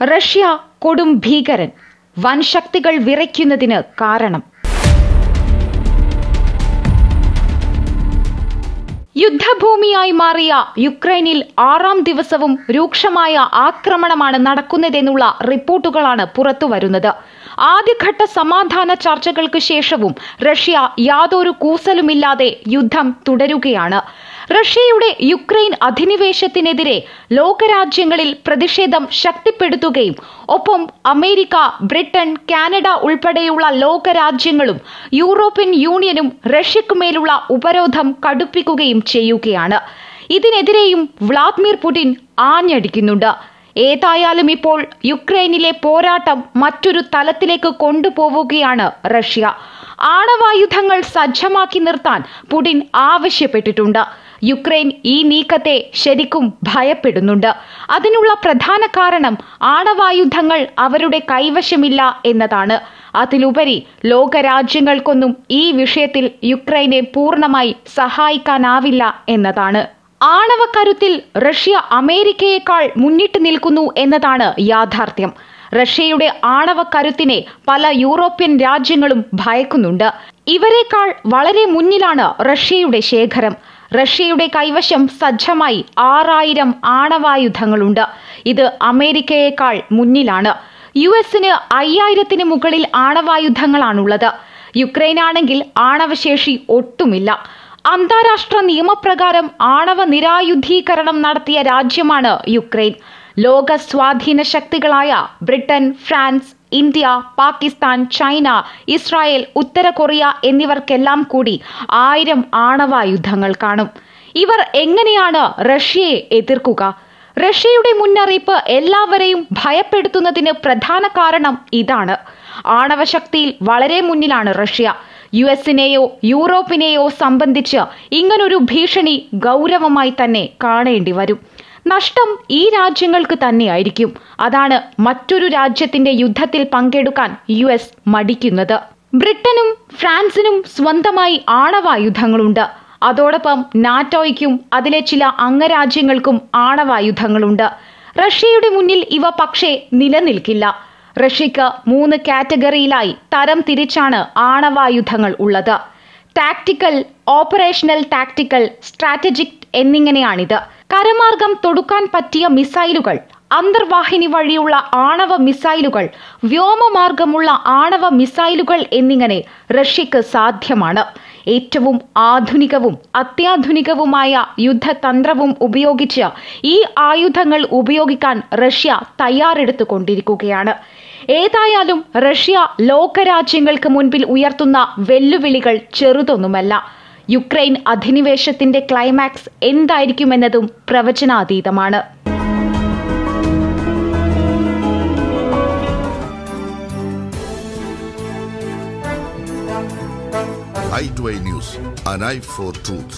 Russia കൊടും ഭീകരൻ. വൻ ശക്തികൾ വിറയ്ക്കുന്നതിന് കാരണം. യുദ്ധഭൂമിയായി മാറിയ യുക്രൈനിൽ ആറാം ദിവസവും രൂക്ഷമായ ആക്രമണമാണ് നടക്കുന്നതെന്നുള്ള റിപ്പോർട്ടുകളാണ് പുറത്തുവരുന്നത്. ആദ്യഘട്ട സമാധാന ചർച്ചകൾക്ക് ശേഷവും റഷ്യ യാതൊരു കൂസലുമില്ലാതെ യുദ്ധം തുടരുകയാണ്. റഷ്യയുടെ യുക്രൈൻ അധിനിവേശത്തിനെതിരെ ലോകരാജ്യങ്ങളിൽ പ്രതിഷേധം ശക്തിപ്പെടുത്തുകയും ഒപ്പം അമേരിക്ക ബ്രിട്ടൻ കാനഡ ഉൾപ്പെടെയുള്ള ലോകരാജ്യങ്ങളും യൂറോപ്യൻ യൂണിയനും റഷ്യക്കുമേലുള്ള ഉപരോധം കടുപ്പിക്കുകയും ചെയ്യുകയാണ്. ഇതിനെതിരെയും വ്ളാദിമിർ പുടിൻ ആഞ്ഞടിക്കുന്നുണ്ട്. ഏതായാലും ഇപ്പോൾ യുക്രൈനിലെ പോരാട്ടം മറ്റൊരു തലത്തിലേക്ക് കൊണ്ടുപോവുകയാണ് റഷ്യ. ആണവായുധങ്ങൾ സജ്ജമാക്കി നിർത്താൻ പുടിൻ ആവശ്യപ്പെട്ടിട്ടുണ്ട്. യുക്രൈൻ ഈ നീക്കത്തെ ശരിക്കും ഭയപ്പെടുന്നുണ്ട്. അതിനുള്ള പ്രധാന കാരണം ആണവായുധങ്ങൾ അവരുടെ കൈവശമില്ല എന്നതാണ്. അതിലുപരി ലോകരാജ്യങ്ങൾക്കൊന്നും ഈ വിഷയത്തിൽ യുക്രൈനെ പൂർണമായി സഹായിക്കാനാവില്ല എന്നതാണ്. ആണവ കരുത്തിൽ റഷ്യ അമേരിക്കയേക്കാൾ മുന്നിട്ട് നിൽക്കുന്നു എന്നതാണ് യാഥാർത്ഥ്യം. റഷ്യയുടെ ആണവ കരുത്തിനെ പല യൂറോപ്യൻ രാജ്യങ്ങളും ഭയക്കുന്നുണ്ട്. ഇവരെക്കാൾ വളരെ മുന്നിലാണ് റഷ്യയുടെ ശേഖരം. റഷ്യയുടെ കൈവശം സജ്ജമായി ആറായിരം ആണവായുധങ്ങളുണ്ട്. ഇത് അമേരിക്കയേക്കാൾ മുന്നിലാണ്. യു എസിന് അയ്യായിരത്തിന് മുകളിൽ ആണവായുധങ്ങളാണുള്ളത്. യുക്രൈനാണെങ്കിൽ ആണവശേഷി ഒട്ടുമില്ല. അന്താരാഷ്ട്ര നിയമപ്രകാരം ആണവ നിരായുധീകരണം നടത്തിയ രാജ്യമാണ് യുക്രൈൻ. ലോക സ്വാധീന ശക്തികളായ Britain France India Pakistan China Israel ഉത്തര കൊറിയ എന്നിവർക്കെല്ലാം കൂടി ആയിരം ആണവായുധങ്ങൾ കാണും. ഇവർ എങ്ങനെയാണ് റഷ്യയെ എതിർക്കുക? റഷ്യയുടെ മുന്നറിയിപ്പ് എല്ലാവരെയും ഭയപ്പെടുത്തുന്നതിന് പ്രധാന കാരണം ഇതാണ്. ആണവശക്തിയിൽ വളരെ മുന്നിലാണ് റഷ്യ. യു എസിനെയോ യൂറോപ്പിനെയോ സംബന്ധിച്ച് ഇങ്ങനൊരു ഭീഷണി ഗൗരവമായി തന്നെ കാണേണ്ടി വരും നഷ്ടം ഈ രാജ്യങ്ങൾക്ക് തന്നെയായിരിക്കും. അതാണ് മറ്റൊരു രാജ്യത്തിന്റെ യുദ്ധത്തിൽ പങ്കെടുക്കാൻ യു എസ് മടിക്കുന്നത്. ബ്രിട്ടനും ഫ്രാൻസിനും സ്വന്തമായി ആണവായുധങ്ങളുണ്ട്. അതോടൊപ്പം നാറ്റോയ്ക്കും അതിലെ ചില അംഗരാജ്യങ്ങൾക്കും ആണവായുധങ്ങളുണ്ട്. റഷ്യയുടെ മുന്നിൽ ഇവ പക്ഷേ നിലനിൽക്കില്ല. റഷ്യക്ക് മൂന്ന് കാറ്റഗറിയിലായി തരം തിരിച്ചാണ് ആണവായുധങ്ങൾ ഉള്ളത്. ടാക്ടിക്കൽ ഓപ്പറേഷണൽ ടാക്ടിക്കൽ സ്ട്രാറ്റജിക് എന്നിങ്ങനെയാണിത്. കരമാർഗം തൊടുക്കാൻ പറ്റിയ മിസൈലുകൾ അന്തർവാഹിനി വഴിയുള്ള ആണവ മിസൈലുകൾ വ്യോമമാർഗമുള്ള ആണവ മിസൈലുകൾ എന്നിങ്ങനെ റഷ്യക്ക് സാധ്യമാണ്. ഏറ്റവും ആധുനികവും അത്യാധുനികവുമായ യുദ്ധതന്ത്രവും ഉപയോഗിച്ച് ഈ ആയുധങ്ങൾ ഉപയോഗിക്കാൻ റഷ്യ തയ്യാറെടുത്തുകൊണ്ടിരിക്കുകയാണ്. ഏതായാലും റഷ്യ ലോകരാജ്യങ്ങൾക്ക് മുൻപിൽ ഉയർത്തുന്ന വെല്ലുവിളികൾ ചെറുതൊന്നുമല്ല. യുക്രൈൻ അധിനിവേശത്തിന്റെ ക്ലൈമാക്സ് എന്തായിരിക്കുമെന്നതും പ്രവചനാതീതമാണ് i2i News, an eye for truth.